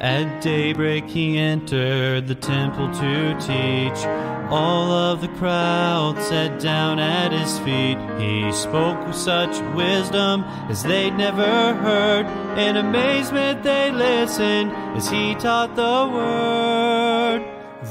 At daybreak he entered the temple to teach. All of the crowd sat down at his feet. He spoke with such wisdom as they'd never heard. In amazement they listened as he taught the word.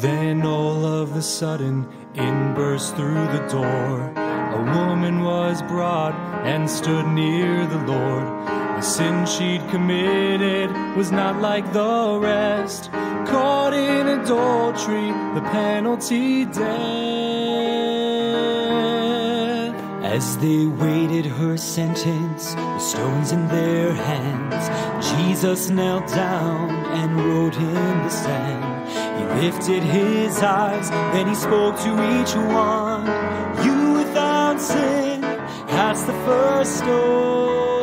Then all of a sudden, in burst through the door. A woman was brought and stood near the Lord. Sin she'd committed was not like the rest. Caught in adultery, the penalty death. As they waited her sentence, the stones in their hands, Jesus knelt down and wrote in the sand. He lifted his eyes, then he spoke to each one. You without sin, that's the first stone.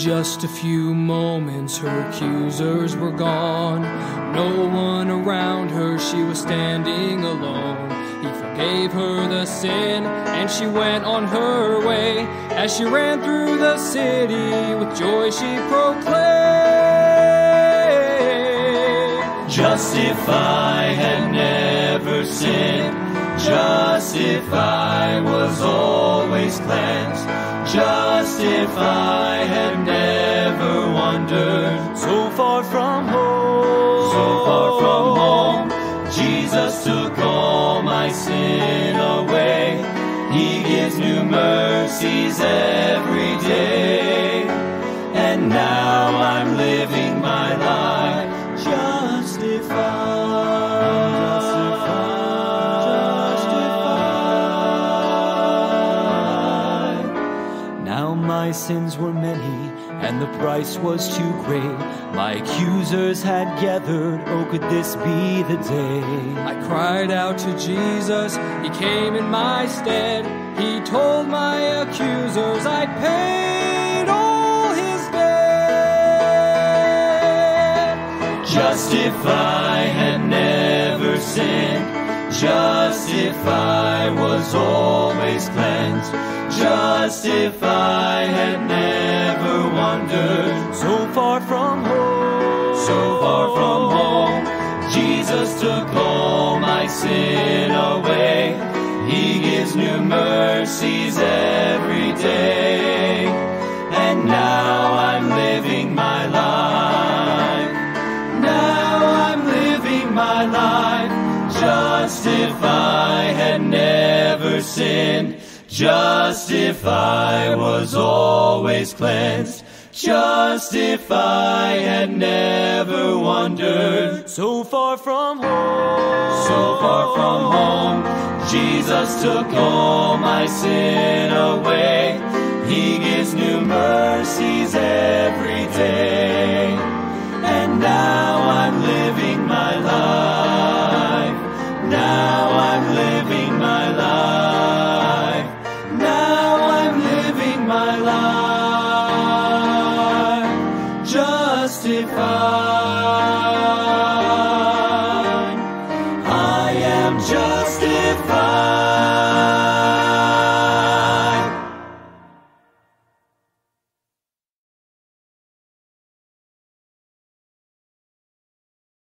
Just a few moments, her accusers were gone. No one around her, she was standing alone. He forgave her the sin, and she went on her way. As she ran through the city, with joy she proclaimed. Just if I had never sinned, just if I was always cleansed, just if I had never wandered So far from home, so far from home. Jesus took all my sin away. He gives new mercies every Now my sins were many, and the price was too great. My accusers had gathered, oh, could this be the day? I cried out to Jesus, He came in my stead. He told my accusers I paid all His debt. Just if I was always cleansed, just if I had never wandered. So far from home, so far from home, Jesus took all my sin away. He gives new mercies every day, and now I'm living my life. Now I'm living my life just if I had never sinned, just if I was always cleansed, just if I had never wandered so far from home, so far from home. Jesus took all my sin away. He gives new mercies every day.